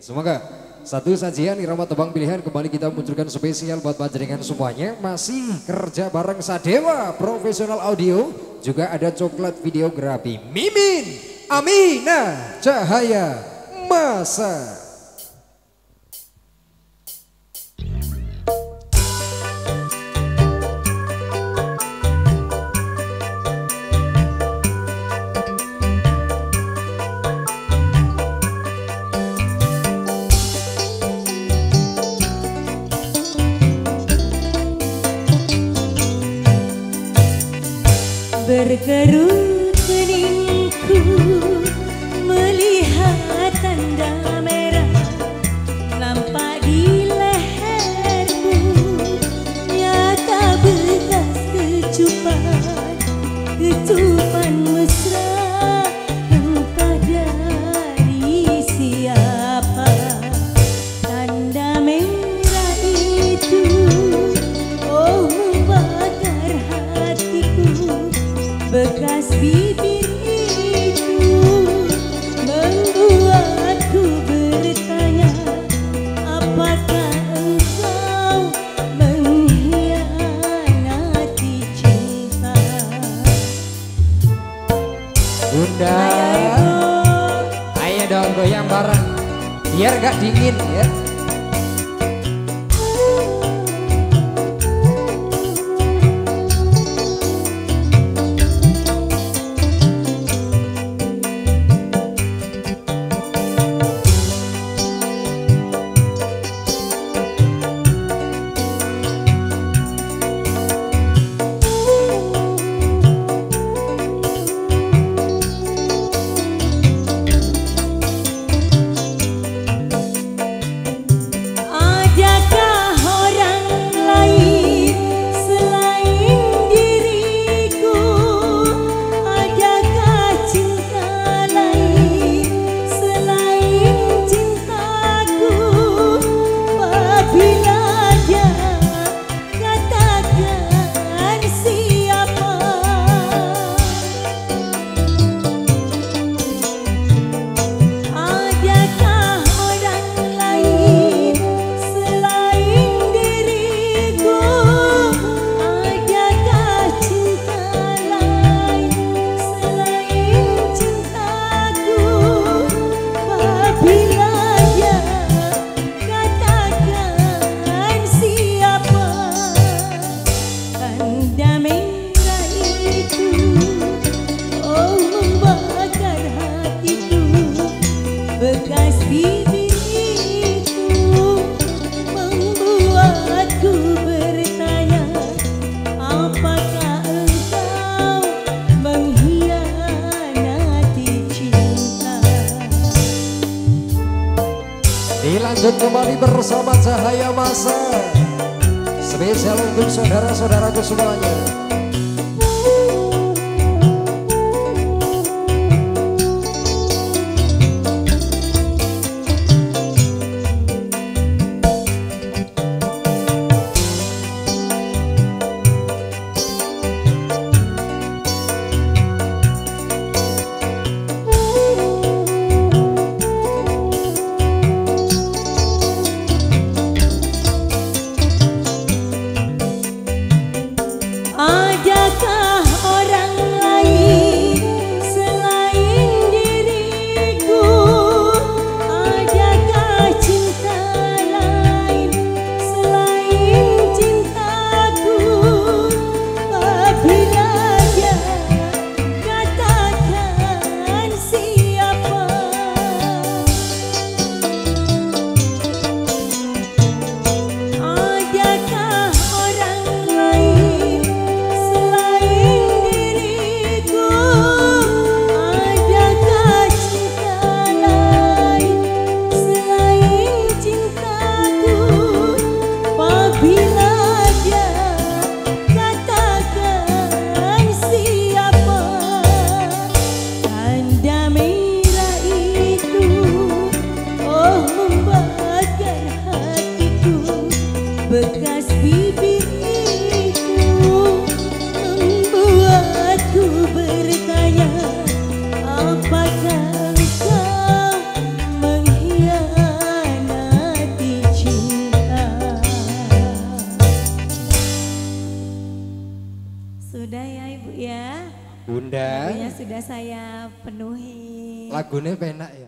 semoga satu sajian irama tebang pilihan kembali kita munculkan spesial buat panjenengan semuanya. Masih kerja bareng Sadewa Profesional Audio. Juga ada coklat videografi. Mimin Amina Cahaya Masa. Berkerut keningku melihat tanda merah nampak di lehermu nyata bekas kecupan kecupan bekas bibir itu membuatku bertanya apakah engkau mengkhianati cinta Bunda. Ayo, Ayo dong goyang bareng. Biar gak dingin ya. Dilanjut kembali bersama Cahaya Masa. Spesial untuk saudara-saudaraku semuanya. Bunda, Lagunya sudah saya penuhi. lagunya penak ya.